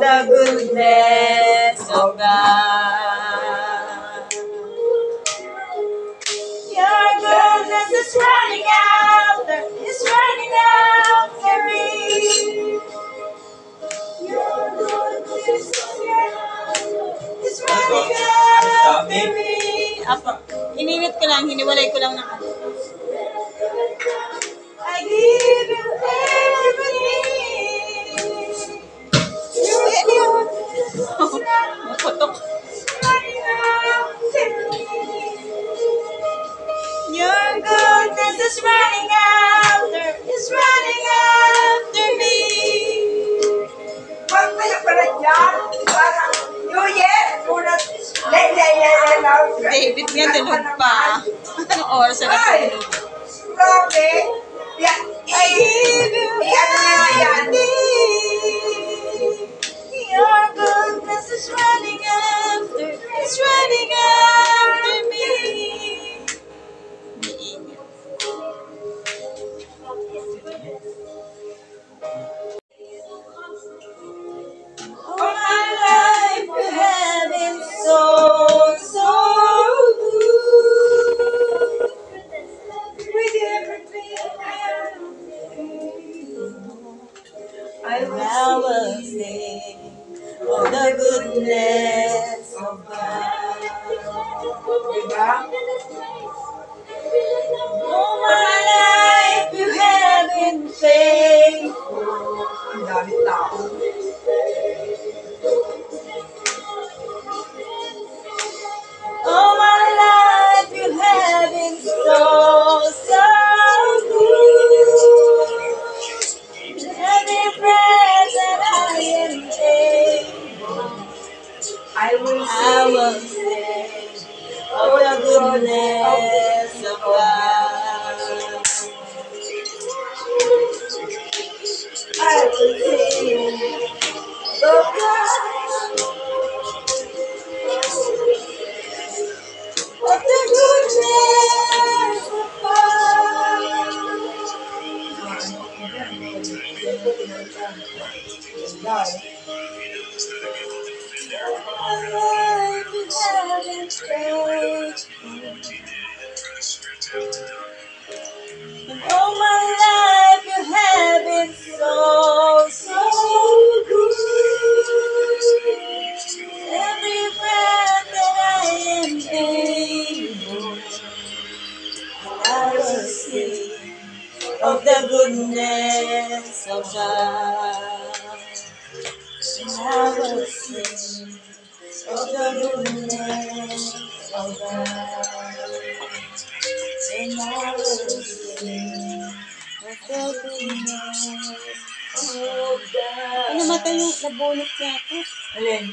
the goodness of God. Your goodness is running after, is running after me. Your goodness is running after me. Apo, ininit ko lang, hiniwalay ko lang ng Maputok. Your goodness is running after, is running after me. Wag kayo pala dyan. Parang, New Year, muna, le, le, le, le, le, David nga tulog pa. Anong oras na natulog? Grabe. I will sing of the goodness of God. Diba? hours of the goodness of God. I will sing of God. God all my life you have been so, so good. Every breath that I I will sing of the goodness of God. I will sing of the goodness namatay yung nabulot yata? Alin?